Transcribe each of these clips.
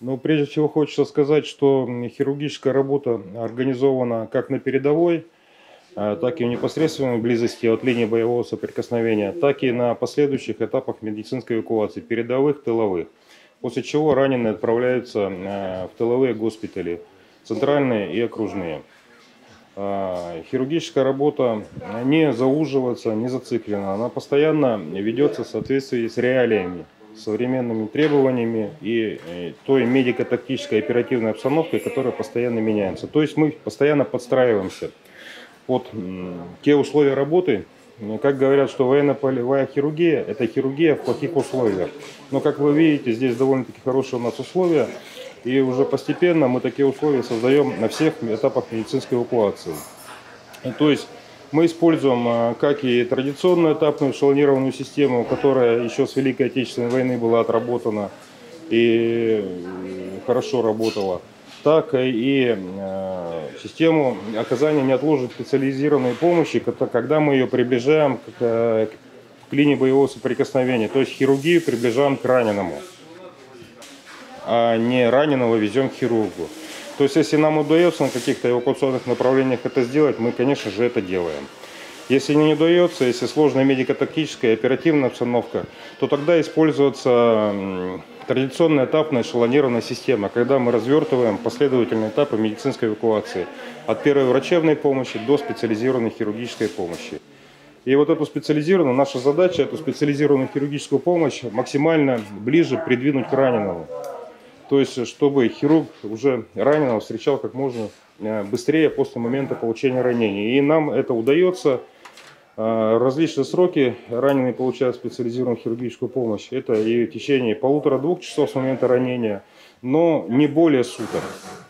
Ну, прежде всего хочется сказать, что хирургическая работа организована как на передовой, а, так и в непосредственной близости от линии боевого соприкосновения, так и на последующих этапах медицинской эвакуации, передовых, тыловых. После чего раненые отправляются а, в тыловые госпитали, центральные и окружные. А, Хирургическая работа не зауживается, не зациклена. Она постоянно ведется в соответствии с реалиями, современными требованиями и э, той медико-тактической оперативной обстановкой, которая постоянно меняется. То есть мы постоянно подстраиваемся под те условия работы, ну, как говорят, что военно-полевая хирургия – это хирургия в плохих условиях. Но, как вы видите, здесь довольно-таки хорошие у нас условия, и уже постепенно мы такие условия создаем на всех этапах медицинской эвакуации. То есть мы используем а, как и традиционную этапную эшелонированную систему, которая еще с Великой Отечественной войны была отработана и хорошо работала, так и э, систему оказания неотложной специализированной помощи, когда мы ее приближаем э, к линии боевого соприкосновения, то есть хирургию приближаем к раненому а не раненого везем к хирургу. То есть, если нам удается на каких-то эвакуационных направлениях это сделать, мы, конечно же, это делаем. Если не удается, если сложная медико-тактическая и оперативная обстановка, то тогда используется традиционная этапная эшелонированная система, когда мы развертываем последовательные этапы медицинской эвакуации от первой врачебной помощи до специализированной хирургической помощи. И вот эту специализированную, наша задача, эту специализированную хирургическую помощь максимально ближе придвинуть к раненому. То есть, чтобы хирург уже раненого встречал как можно э, быстрее после момента получения ранения. И нам это удается. Э, Различные сроки раненые получают специализированную хирургическую помощь. Это и в течение полутора-двух часов с момента ранения, но не более суток.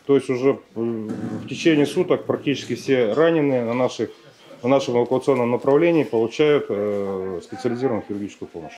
То есть уже в течение суток практически все раненые на, наших, на нашем эвакуационном направлении получают э, специализированную хирургическую помощь.